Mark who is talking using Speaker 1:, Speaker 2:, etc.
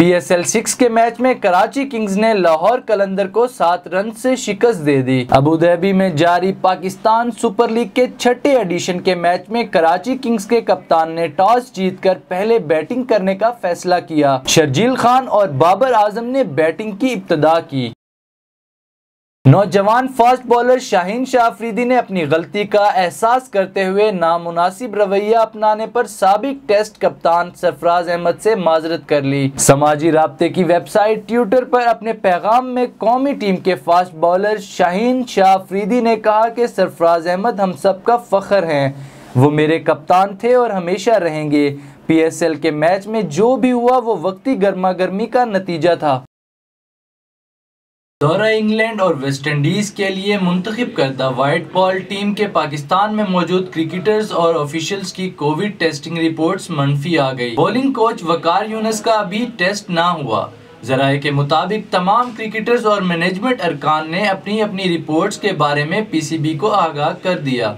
Speaker 1: PSL 6 के match में Karachi Kings ने लाहौर कलंदर को सात रन से शिकस्त दे दी। अबू धाबी में जारी पाकिस्तान सुपर लीग के छठे एडिशन के मैच में कराची किंग्स के कप्तान ने टॉस जीतकर पहले बैटिंग करने का फैसला किया। शर्जील खान और बाबर आज़म ने बैटिंग की इब्तदा की। नौजवान फास्ट बॉलर शाहीन शाह अफरीदी ने अपनी गलती का एहसास करते हुए नामुनासिब रवैया अपनाने पर सबक टेस्ट कप्तान सरफराज अहमद से माजरत कर ली। समाजी रबते की वेबसाइट ट्विटर पर अपने पैगाम में कौमी टीम के फास्ट बॉलर शाहीन शाह अफरीदी ने कहा कि सरफराज अहमद हम सब का फख्र हैं। वो मेरे कप्तान थे और हमेशा रहेंगे। पीएसएल के मैच में जो भी हुआ, वो वक्ती गर्मा गर्मी का नतीजा था। दौरा इंग्लैंड और वेस्ट इंडीज के लिए मुंतखब करदा वाइट बॉल टीम के पाकिस्तान में मौजूद क्रिकेटर्स और ऑफिशल्स की कोविड टेस्टिंग रिपोर्ट्स मनफी आ गई। बॉलिंग कोच वकार यूनस का अभी टेस्ट ना हुआ। जराये के मुताबिक तमाम क्रिकेटर्स और मैनेजमेंट अरकान ने अपनी अपनी रिपोर्ट्स के बारे में पीसीबी को आगाह कर दिया।